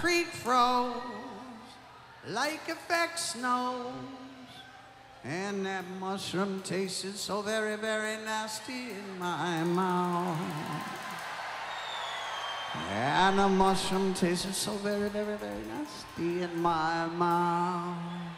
creek froze like a snows. And that mushroom tasted so very, very nasty in my mouth. And the mushroom tasted so very, very, very nasty in my mouth.